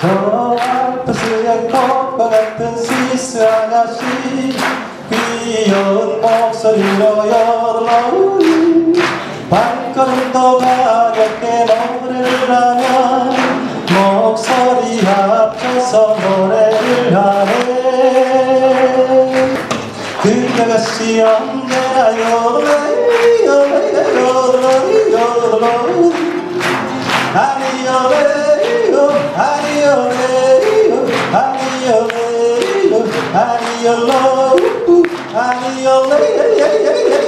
저 알프스의 꽃과 같은 스위스 아가씨. 귀여운 목소리로 여러분 발걸음도 가볍게 노래를 하면 목소리 합쳐서 노래를 하네. 그 아가씨 언제나 요래 요래 요래 요래 아니 요래 아니요로 아니